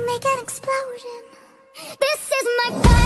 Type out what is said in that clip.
can make an explosion. This is my.